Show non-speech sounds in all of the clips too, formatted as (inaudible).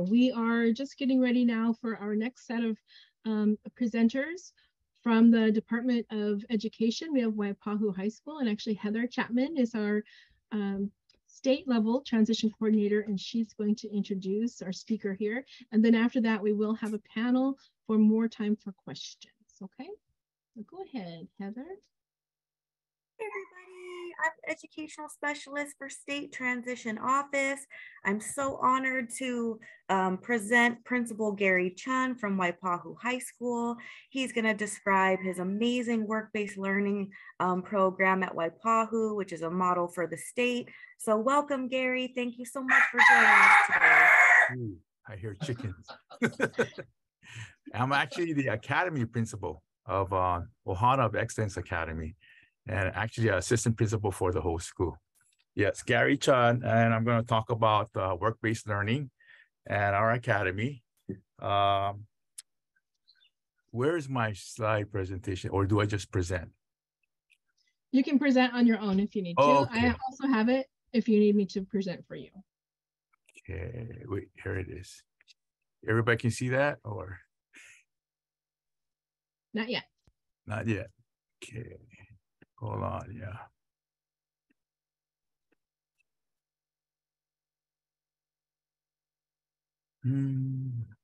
we are just getting ready now for our next set of um, presenters from the Department of Education. We have Waipahu High School, and actually Heather Chapman is our um, state level transition coordinator, and she's going to introduce our speaker here. And then after that, we will have a panel for more time for questions. Okay, so go ahead, Heather. I'm educational specialist for State Transition Office. I'm so honored to um, present Principal Gary Chun from Waipahu High School. He's going to describe his amazing work-based learning um, program at Waipahu, which is a model for the state. So welcome, Gary. Thank you so much for joining us today. Ooh, I hear chickens. (laughs) I'm actually the academy principal of uh, Ohana of Excellence Academy and actually assistant principal for the whole school. Yes, Gary Chun, and I'm going to talk about uh, work-based learning and our academy. Um, where's my slide presentation, or do I just present? You can present on your own if you need to. Okay. I also have it if you need me to present for you. Okay, wait, here it is. Everybody can see that, or Not yet. not yet? Okay, hold on, yeah. Hmm.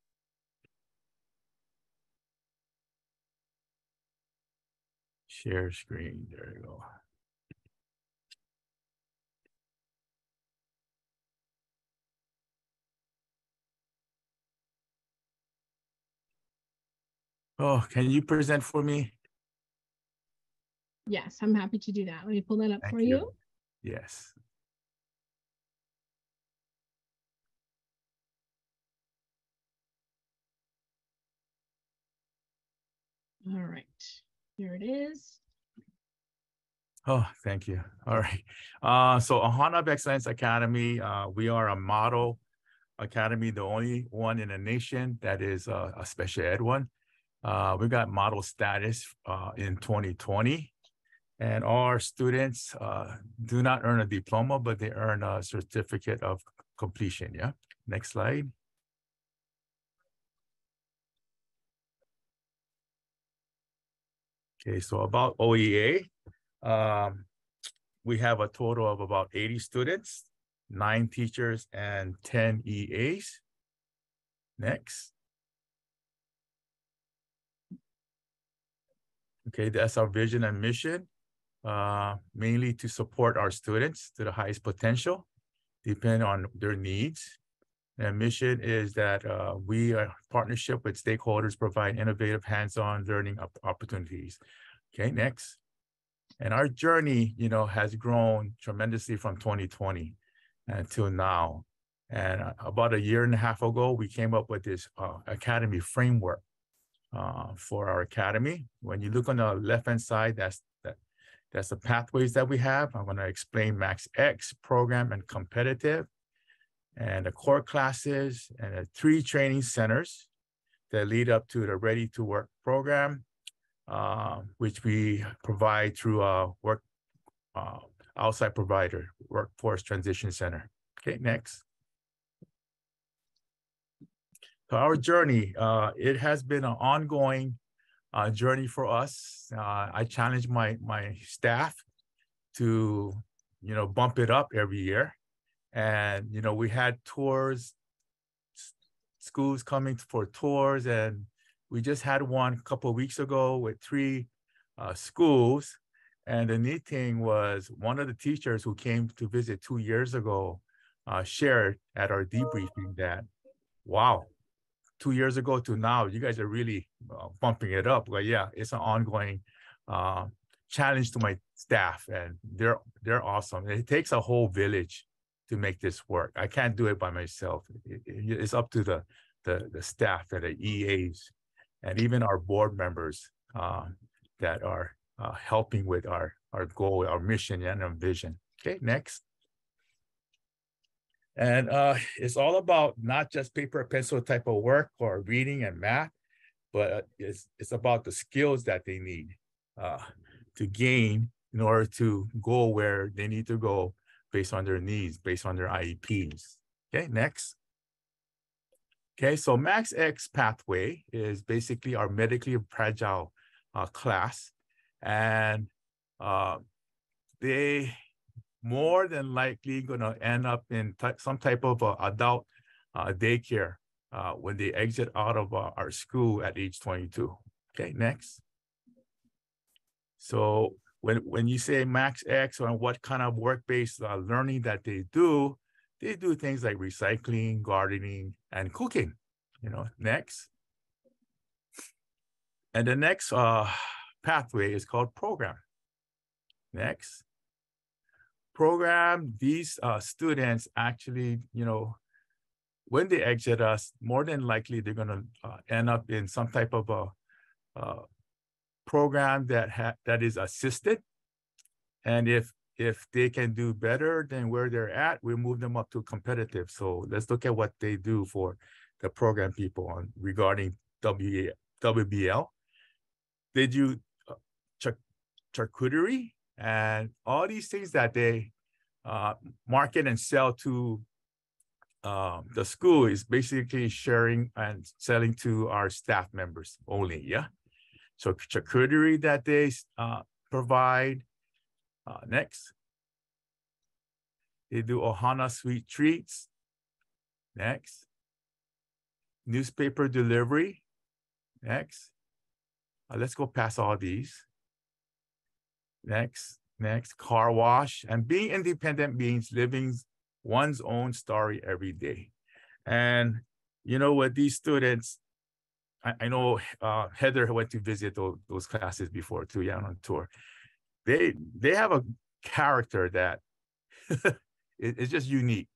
Share screen, there you go. Oh, can you present for me? Yes, I'm happy to do that. Let me pull that up Thank for you. you. Yes. All right, here it is. Oh, thank you. All right. Uh, so Ohana of Excellence Academy, uh, we are a model academy, the only one in the nation that is uh, a special ed one. Uh, we got model status uh, in 2020. And our students uh, do not earn a diploma, but they earn a certificate of completion. Yeah. Next slide. Okay, so about OEA, um, we have a total of about 80 students, nine teachers, and 10 EAs. Next. Okay, that's our vision and mission, uh, mainly to support our students to the highest potential, depending on their needs. And our mission is that uh, we are partnership with stakeholders provide innovative hands-on learning op- opportunities. Okay, next. And our journey, you know, has grown tremendously from 2020 until now. And uh, about a year and a half ago, we came up with this uh, academy framework uh, for our academy. When you look on the left-hand side, that's that, that's the pathways that we have. I'm going to explain Max X program and competitive, and the core classes and the three training centers that lead up to the Ready to Work program uh, which we provide through a work uh, outside provider, Workforce Transition Center. Okay, next. So our journey, uh, it has been an ongoing uh, journey for us. Uh, I challenge my my staff to, you know, bump it up every year, and you know, we had tours, schools coming for tours, and we just had one a couple weeks ago with three uh, schools. And the neat thing was one of the teachers who came to visit two years ago uh, shared at our debriefing that, wow, two years ago to now, you guys are really uh, bumping it up. But yeah, it's an ongoing uh, challenge to my staff, and they're they're awesome. It takes a whole village to make this work. I can't do it by myself. It- it- it's up to the the, the staff and the EAs and even our board members uh, that are uh, helping with our, our goal, our mission and our vision. Okay, next. And uh, it's all about not just paper pencil type of work or reading and math, but it's, it's about the skills that they need uh, to gain in order to go where they need to go based on their needs, based on their IEPs. Okay, next. Okay, so Max X pathway is basically our medically fragile uh, class. And uh, they more than likely gonna end up in some type of uh, adult uh, daycare uh, when they exit out of uh, our school at age 22. Okay, next. So when, when you say Max X or what kind of work-based uh, learning that they do, they do things like recycling, gardening, and cooking. You know, next. And the next uh, pathway is called program. Next. Program, these uh, students actually, you know, when they exit us, more than likely they're gonna uh, end up in some type of a uh, program that ha that is assisted. And if if they can do better than where they're at, we move them up to competitive. So let's look at what they do for the program people on regarding WBL. They do uh, charcuterie and all these things that they uh, market and sell to um, the school is basically sharing and selling to our staff members only, yeah? So charcuterie that they uh, provide. Uh, next. They do Ohana sweet treats. Next. Newspaper delivery. Next. Uh, let's go past all these. Next, next, car wash. And being independent means living one's own story every day. And you know what, these students, I, I know uh, Heather went to visit those, those classes before too, yeah, on tour. They they have a character that (laughs) it, it's just unique.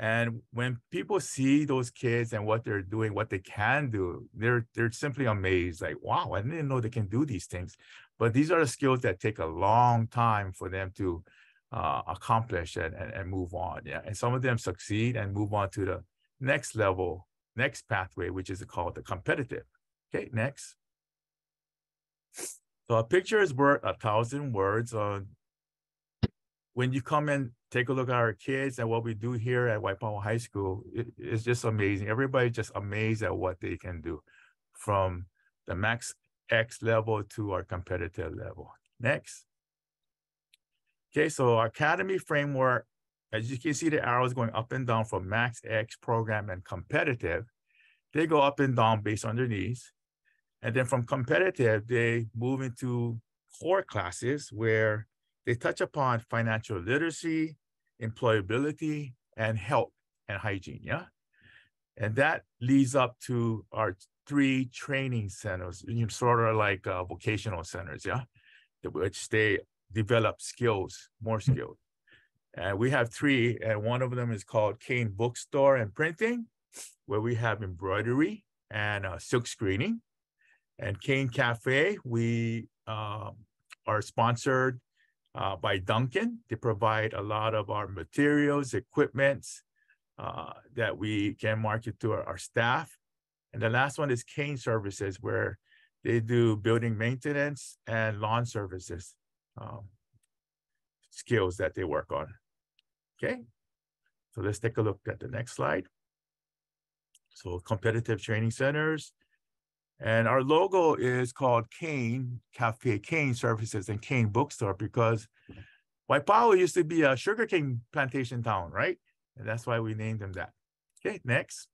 And when people see those kids and what they're doing, what they can do, they're they're simply amazed. Like, wow, I didn't know they can do these things. But these are the skills that take a long time for them to uh, accomplish and, and, and move on. Yeah. And some of them succeed and move on to the next level, next pathway, which is called the competitive. Okay, next. So a picture is worth a thousand words. When you come and take a look at our kids and what we do here at Waipahu High School, it, it's just amazing. Everybody's just amazed at what they can do from the max X level to our competitive level. Next. Okay, so our Academy framework, as you can see the arrows going up and down from max X program and competitive, they go up and down based on their needs. And then from competitive, they move into core classes where they touch upon financial literacy, employability, and health and hygiene, yeah? And that leads up to our three training centers, you know, sort of like uh, vocational centers, yeah? Which they develop skills, more mm. skills. And we have three, and one of them is called Kane Bookstore and Printing, where we have embroidery and uh, silk screening. And Kane Cafe, we uh, are sponsored uh, by Dunkin. They provide a lot of our materials, equipment uh, that we can market to our, our staff. And the last one is Kane Services, where they do building maintenance and lawn services um, skills that they work on. Okay, so let's take a look at the next slide. So competitive training centers. And our logo is called Kane Cafe, Kane Services, and Kane Bookstore because Waipahu used to be a sugarcane plantation town, right? And that's why we named them that. Okay, next.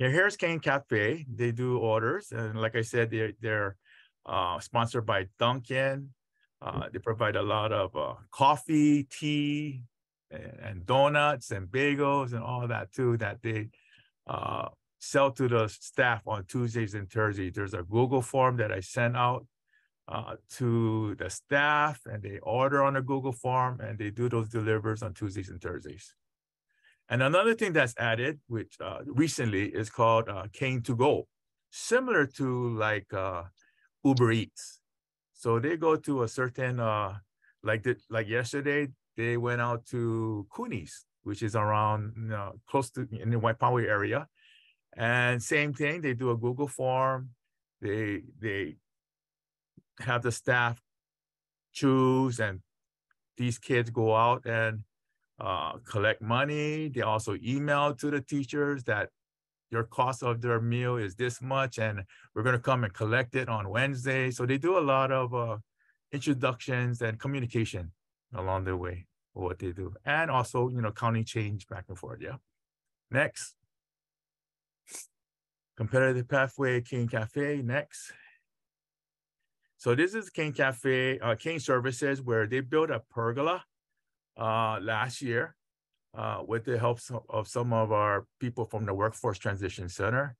Here, here's Kane Cafe. They do orders. And like I said, they're, they're uh, sponsored by Dunkin. Uh, they provide a lot of uh, coffee, tea, and, and, donuts and bagels and all that too that they uh, sell to the staff on Tuesdays and Thursdays. There's a Google form that I send out uh, to the staff and they order on a Google form and they do those delivers on Tuesdays and Thursdays. And another thing that's added, which uh, recently is called uh, Kane to Go, similar to like uh, Uber Eats. So they go to a certain, uh, like the, like yesterday, they went out to Coonies, which is around you know, close to in the Waipahu area. And same thing, they do a Google form. They they have the staff choose, and these kids go out and uh, collect money. They also email to the teachers that your cost of their meal is this much, and we're going to come and collect it on Wednesday. So they do a lot of uh, introductions and communication along the way for what they do, and also you know counting change back and forth. Yeah. Next. Competitive pathway, Kane Cafe. Next. So this is Kane Cafe, uh, Kane Services, where they build a pergola last year uh, with the help of some of our people from the Workforce Transition Center.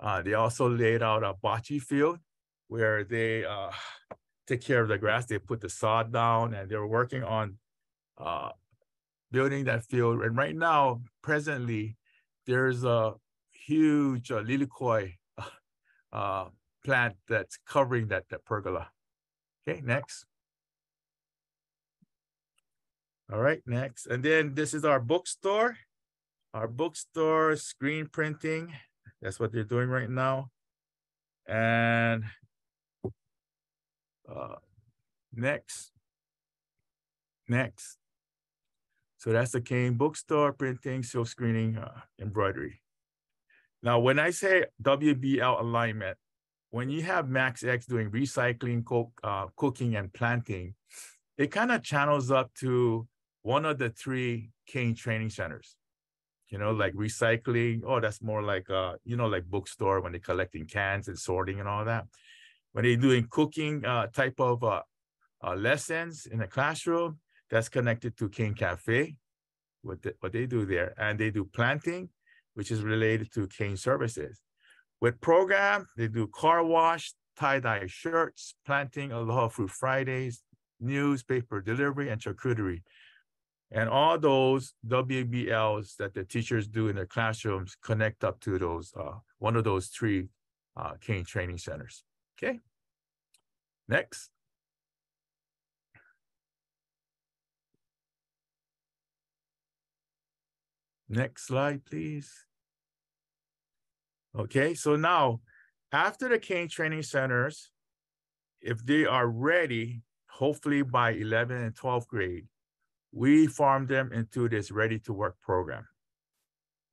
Uh, they also laid out a bocce field where they uh, take care of the grass. They put the sod down and they're working on uh, building that field. And right now, presently, there's a huge uh, lilikoi uh, plant that's covering that, that pergola. Okay, next. All right, next. And then this is our bookstore. Our bookstore screen printing. That's what they're doing right now. And uh, next. Next. So that's the Kane bookstore, printing, silk screening, uh, embroidery. Now, when I say WBL alignment, when you have Max X doing recycling, cook, uh, cooking, and planting, it kind of channels up to one of the three Kane training centers. You know, like recycling. Oh, that's more like uh, you know, like bookstore when they're collecting cans and sorting and all that. When they're doing cooking uh, type of uh, uh, lessons in the classroom, that's connected to Kane Cafe, what, the, what they do there. And they do planting, which is related to Kane services. With program, they do car wash, tie-dye shirts, planting, Aloha Fruit Fridays, newspaper delivery, and charcuterie. And all those WBLs that the teachers do in their classrooms connect up to those, uh, one of those three uh, Kane training centers. Okay, next. Next slide, please. Okay, so now after the Kane training centers, if they are ready, hopefully by 11 and 12th grade, we farm them into this ready to work program,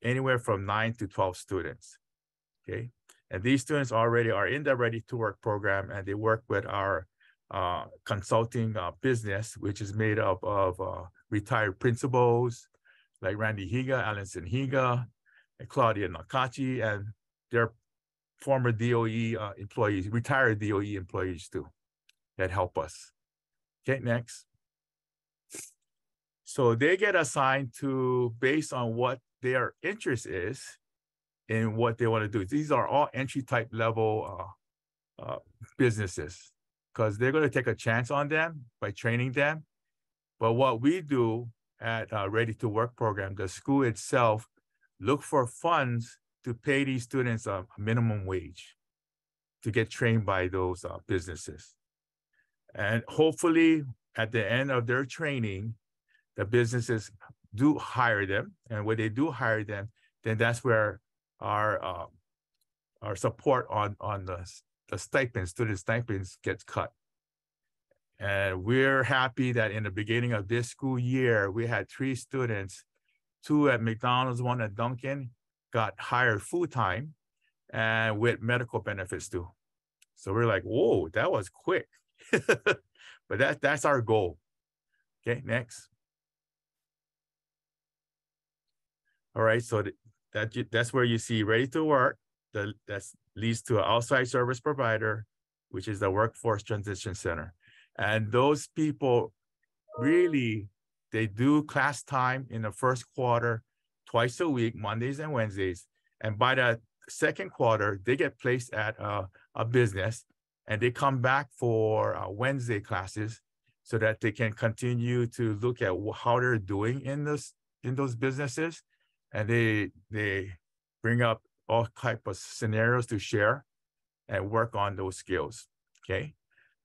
anywhere from nine to 12 students. Okay, and these students already are in the ready to work program and they work with our uh, consulting uh, business, which is made up of uh, retired principals like Randy Higa, Allison Higa, and Claudia Nakachi, and their former DOE uh, employees, retired DOE employees too, that help us. Okay, next. So they get assigned to based on what their interest is in what they want to do. These are all entry type level uh, uh, businesses because they're going to take a chance on them by training them. But what we do at uh, Ready to Work program, the school itself look for funds to pay these students a minimum wage to get trained by those uh, businesses. And hopefully at the end of their training, the businesses do hire them. And when they do hire them, then that's where our uh, our support on on the, the stipends, student stipends gets cut. And we're happy that in the beginning of this school year, we had three students, two at McDonald's, one at Dunkin', got hired full time and with medical benefits too. So we're like, whoa, that was quick. (laughs) but that, that's our goal. Okay, next. All right, so that that's where you see ready to work. The, That leads to an outside service provider, which is the Workforce Transition Center. And those people really, they do class time in the first quarter, twice a week, Mondays and Wednesdays. And by the second quarter, they get placed at a, a business and they come back for uh, Wednesday classes so that they can continue to look at how they're doing in this in those businesses and they they bring up all type of scenarios to share and work on those skills okay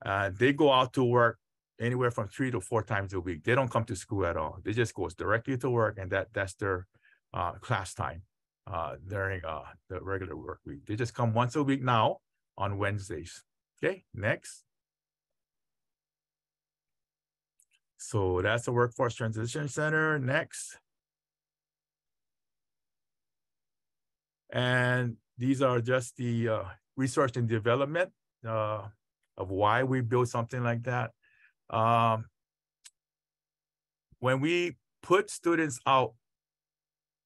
uh, they go out to work anywhere from three to four times a week. They don't come to school at all. They just goes directly to work, and that that's their uh, class time uh, during uh, the regular work week. They just come once a week now on Wednesdays. Okay, next. So that's the Workforce Transition Center. Next. And these are just the uh, research and development uh, of why we built something like that. Um, when we put students out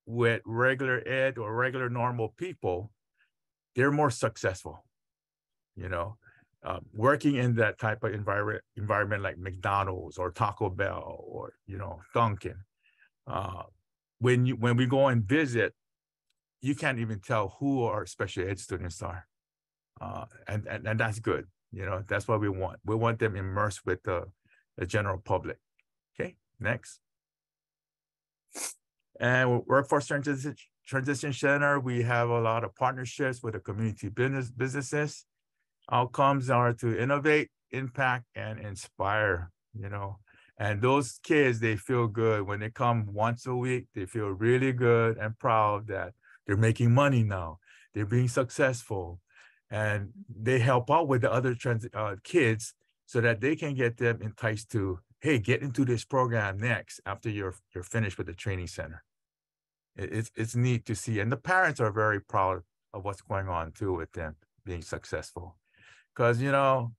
with regular ed or regular normal people, they're more successful. You know, uh, working in that type of environment, environment like McDonald's or Taco Bell or you know Dunkin'. Uh, when you when we go and visit, you can't even tell who our special ed students are, uh, and, and and that's good. You know, that's what we want. We want them immersed with the, the general public. Okay, next. And Workforce Transition, Transition Center, we have a lot of partnerships with the community business businesses. Outcomes are to innovate, impact, and inspire, you know. And those kids, they feel good when they come once a week. They feel really good and proud that they're making money now. They're being successful. And they help out with the other trans, uh, kids so that they can get them enticed to hey get into this program next after you're you're finished with the training center. It, it's it's neat to see. And the parents are very proud of what's going on too with them being successful. Because you know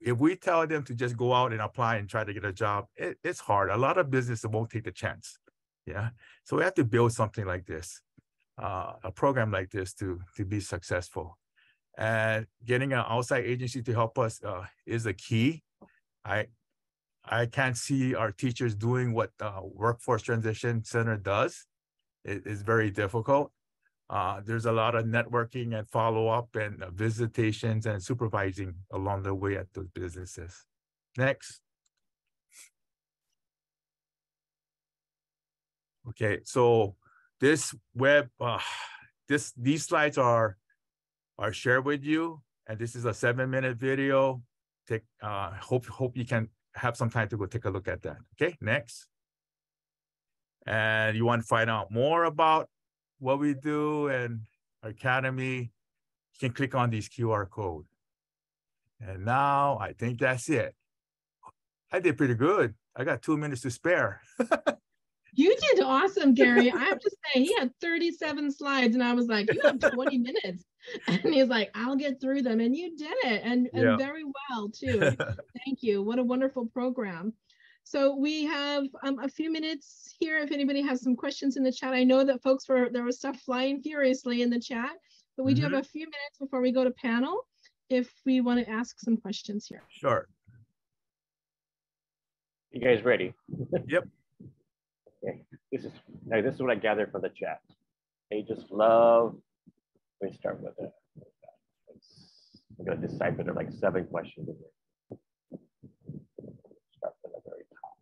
if we tell them to just go out and apply and try to get a job it, it's hard. A lot of businesses won't take the chance. Yeah? So we have to build something like this uh, a program like this to to be successful and getting an outside agency to help us uh, is a key. I I can't see our teachers doing what Workforce Transition Center does. It is very difficult. Uh, there's a lot of networking and follow up and uh, visitations and supervising along the way at those businesses. Next. Okay, so this web, uh, this these slides are are shared with you. And this is a seven minute video. Take uh hope hope you can have some time to go take a look at that. Okay, next. And you want to find out more about what we do and our academy, you can click on these QR code. And now I think that's it. I did pretty good. I got two minutes to spare. (laughs) You did awesome, Gary. I have to say, he had 37 slides, and I was like, You have 20 minutes. (laughs) And he's like, I'll get through them. And you did it, and, and Yeah. very well, (laughs) too. Thank you. What a wonderful program. So we have um, a few minutes here. If anybody has some questions in the chat, I know that folks were there was stuff flying furiously in the chat, but we do have a few minutes before we go to panel. If we want to ask some questions here. Sure. You guys ready? Yep. Okay, this is, now this is what I gathered from the chat. They just love, let me start with it. I'm gonna decipher, there are like seven questions in there. Start from the very top.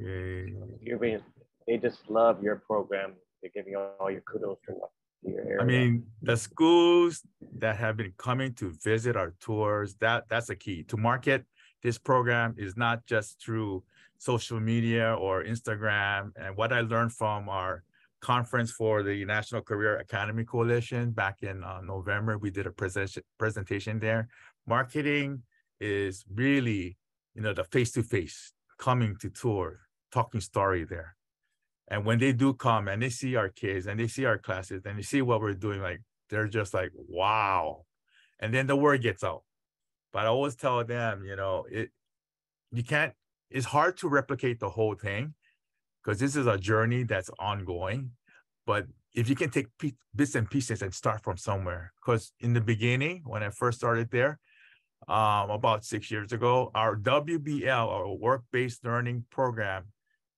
Okay. You're being, they just love your program. They're giving you all your kudos to what- to your area. I mean, the schools that have been coming to visit our tours, that that's a key. To market this program is not just through social media or Instagram. And what I learned from our conference for the National Career Academy Coalition back in uh, November, we did a presentation presentation there. Marketing is really, you know, the face-to-face coming to tour, talking story there. And when they do come and they see our kids and they see our classes and they see what we're doing, like they're just like, wow. And then the word gets out. But I always tell them, you know, it you can't, it's hard to replicate the whole thing because this is a journey that's ongoing. But if you can take bits and pieces and start from somewhere, because in the beginning, when I first started there, um, about six years ago, our WBL, our work-based learning program,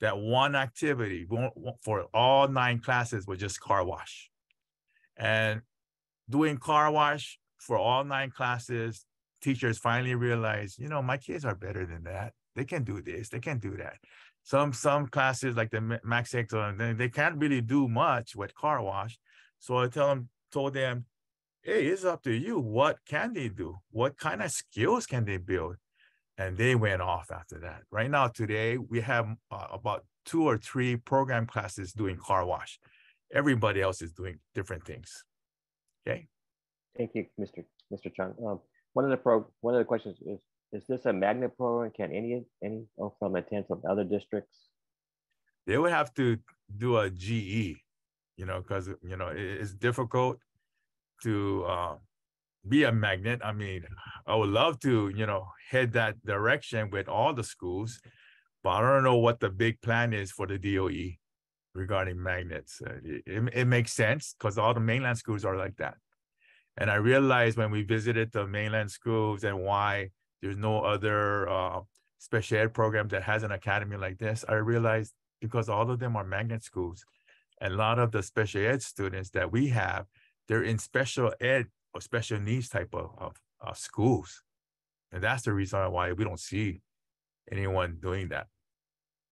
that one activity for all nine classes was just car wash. And doing car wash for all nine classes, teachers finally realized, you know, my kids are better than that. They can do this, they can do that. Some some classes like the Max Excellent, they, they can't really do much with car wash. So I tell them, told them, hey, it's up to you. What can they do? What kind of skills can they build? And they went off after that. Right now, today, we have uh, about two or three program classes doing car wash. Everybody else is doing different things. Okay. Thank you, Mr. Mr. Chung. Um, one of the pro, one of the questions is, is this a magnet program? Can any, any oh, from attend from other districts? They would have to do a GE, you know, because you know it- it's difficult to uh, be a magnet. I mean, I would love to, you know, head that direction with all the schools, but I don't know what the big plan is for the DOE regarding magnets. Uh, It, it, it makes sense because all the mainland schools are like that. And I realized when we visited the mainland schools and why there's no other uh, special ed program that has an academy like this, I realized because all of them are magnet schools. And a lot of the special ed students that we have, they're in special ed or special needs type of, of, of schools. And that's the reason why we don't see anyone doing that.